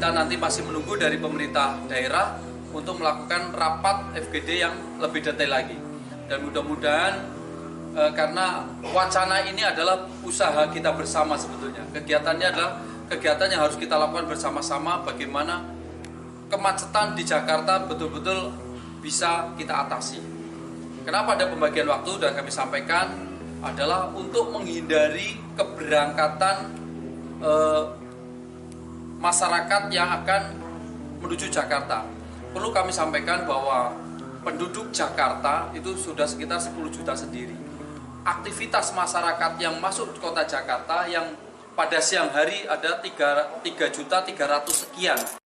kita nanti masih menunggu dari pemerintah daerah untuk melakukan rapat FGD yang lebih detail lagi. Dan mudah-mudahan e, karena wacana ini adalah usaha kita bersama sebetulnya. Kegiatannya adalah kegiatan yang harus kita lakukan bersama-sama bagaimana kemacetan di Jakarta betul-betul bisa kita atasi. Kenapa ada pembagian waktu dan kami sampaikan adalah untuk menghindari keberangkatan e, masyarakat yang akan menuju Jakarta. Perlu kami sampaikan bahwa penduduk Jakarta itu sudah sekitar 10 juta sendiri. Aktivitas masyarakat yang masuk kota Jakarta yang pada siang hari ada 3, 3 juta 300 sekian